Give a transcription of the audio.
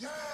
Yeah!